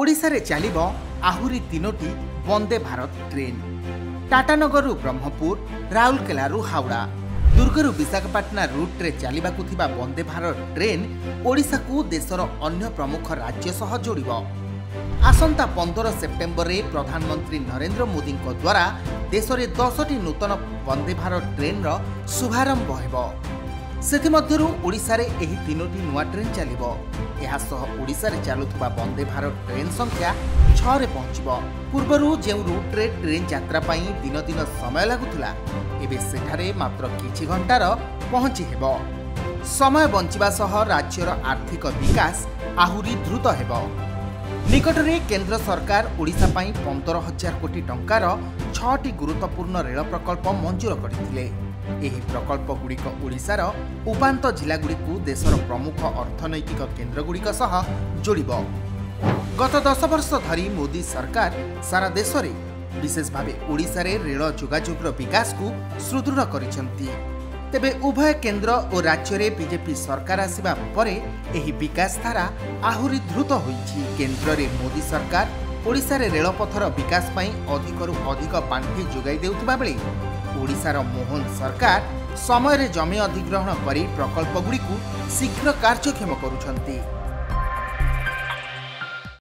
ଓଡ଼ିଶାରେ ଚାଲିବ ଆହୁରି ତିନୋଟି ବନ୍ଦେ ଭାରତ ଟ୍ରେନ୍। ଟାଟାନଗରରୁ ବ୍ରହ୍ମପୁର ରାଉରକେଲାରୁ ହାୱଡ଼ା। ଦୁର୍ଗରୁ ବିଶାଖାପାଟଣା ରୁଟ୍ରେ ଚାଲିବାକୁ ଥିବା ବନ୍ଦେ ଭାରତ ଟ୍ରେନ୍ ଓଡ଼ିଶାକୁ ଦେଶର ଅନ୍ୟ ପ୍ରମୁଖ ରାଜ୍ୟ ସହ ଯୋଡ଼ିବ। ଆସନ୍ତା ପନ୍ଦର ସେପ୍ଟେମ୍ବରରେ ପ୍ରଧାନମନ୍ତ୍ରୀ ନରେନ୍ଦ୍ର ମୋଦିଙ୍କ ଦ୍ୱାରା ଦେଶରେ ଦଶଟି ନୂତନ ବନ୍ଦେ ଭାରତ ଟ୍ରେନ୍ର ଶୁଭାରମ୍ଭ ହେବ। ସେଥିମଧ୍ୟରୁ ଓଡ଼ିଶାରେ ଏହି ତିନୋଟି ନୂଆ ଟ୍ରେନ୍ ଚାଲିବ। ଏହା ସହ ଓଡ଼ିଶାରେ ଚାଲୁଥିବା ବନ୍ଦେ ଭାରତ ଟ୍ରେନ୍ ସଂଖ୍ୟା ଛଅରେ ପହଞ୍ଚିବ। ପୂର୍ବରୁ ଯେଉଁ ରୁଟ୍ରେ ଟ୍ରେନ୍ ଯାତ୍ରା ପାଇଁ ଦିନ ଦିନ ସମୟ ଲାଗୁଥିଲା ଏବେ ସେଠାରେ ମାତ୍ର କିଛି ଘଣ୍ଟାର ପହଞ୍ଚି ହେବ। ସମୟ ବଞ୍ଚିବା ସହ ରାଜ୍ୟର ଆର୍ଥିକ ବିକାଶ ଆହୁରି ଦ୍ରୁତ ହେବ। ନିକଟରେ କେନ୍ଦ୍ର ସରକାର ଓଡ଼ିଶା ପାଇଁ ପନ୍ଦର ହଜାର କୋଟି ଟଙ୍କାର ଛଅଟି ଗୁରୁତ୍ୱପୂର୍ଣ୍ଣ ରେଳ ପ୍ରକଳ୍ପ ମଞ୍ଜୁର କରିଥିଲେ। ଏହି ପ୍ରକଳ୍ପଗୁଡ଼ିକ ଓଡ଼ିଶାର ଉପାନ୍ତ ଜିଲ୍ଲାଗୁଡ଼ିକୁ ଦେଶର ପ୍ରମୁଖ ଅର୍ଥନୈତିକ କେନ୍ଦ୍ରଗୁଡ଼ିକ ସହ ଯୋଡ଼ିବ। ଗତ ଦଶ ବର୍ଷ ଧରି ମୋଦି ସରକାର ସାରା ଦେଶରେ ବିଶେଷ ଭାବେ ଓଡ଼ିଶାରେ ରେଳ ଯୋଗାଯୋଗର ବିକାଶକୁ ସୁଦୃଢ଼ କରିଛନ୍ତି। ତେବେ ଉଭୟ କେନ୍ଦ୍ର ଓ ରାଜ୍ୟରେ ବିଜେପି ସରକାର ଆସିବା ପରେ ଏହି ବିକାଶ ଧାରା ଆହୁରି ଦ୍ରୁତ ହୋଇଛି। କେନ୍ଦ୍ରରେ ମୋଦି ସରକାର ଓଡ଼ିଶାରେ ରେଳପଥର ବିକାଶ ପାଇଁ ଅଧିକରୁ ଅଧିକ ପାଣ୍ଠି ଯୋଗାଇ ଦେଉଥିବା ବେଳେ ଓଡ଼ିଶାର ମୋହନ ସରକାର ସମୟରେ ଜମି ଅଧିଗ୍ରହଣ କରି ପ୍ରକଳ୍ପଗୁଡ଼ିକୁ ଶୀଘ୍ର କାର୍ଯ୍ୟକ୍ଷମ କରୁଛନ୍ତି।